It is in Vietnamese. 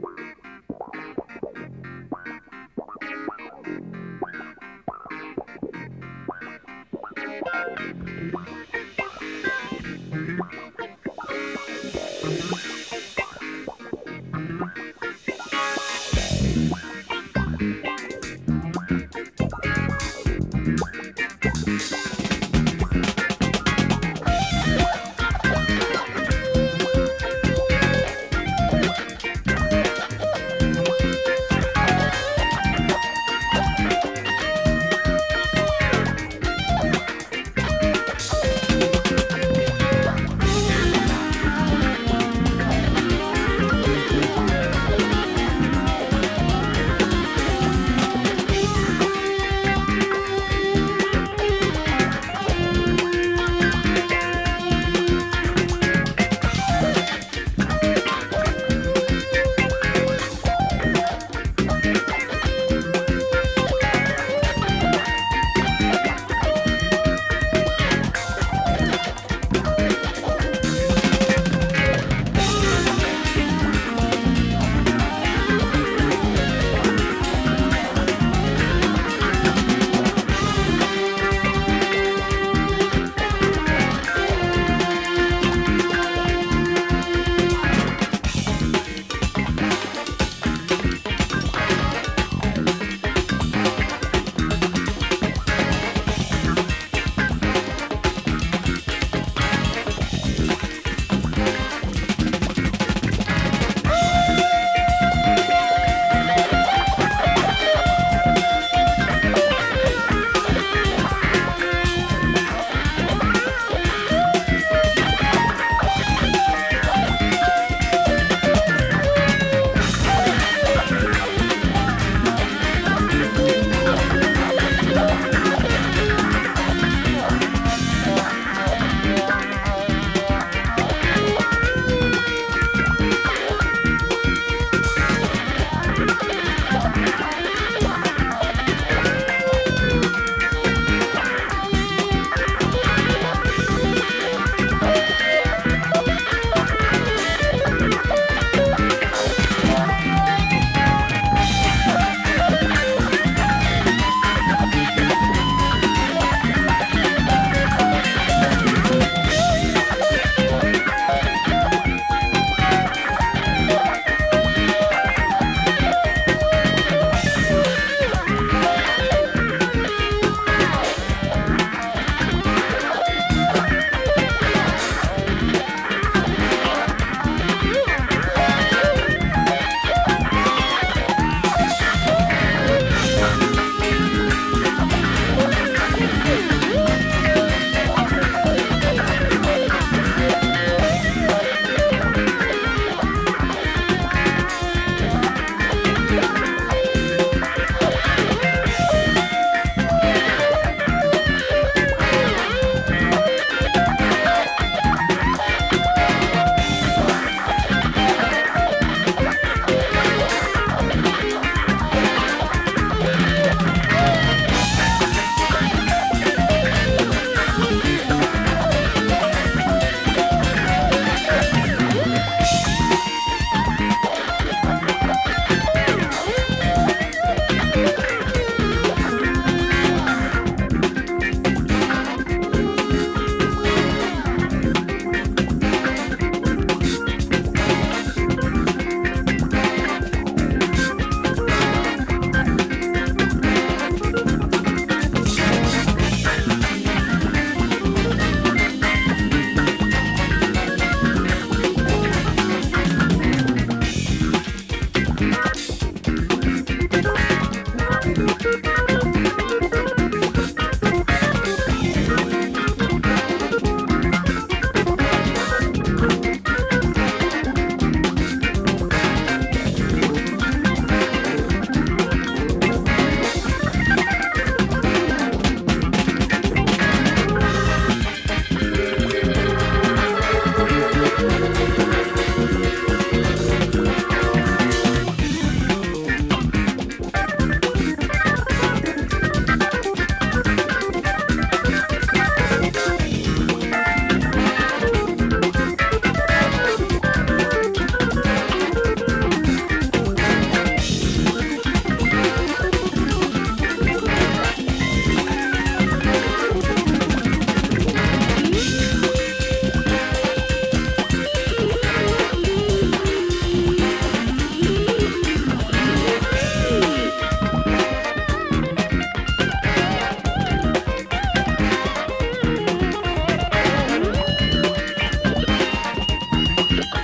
Thank público.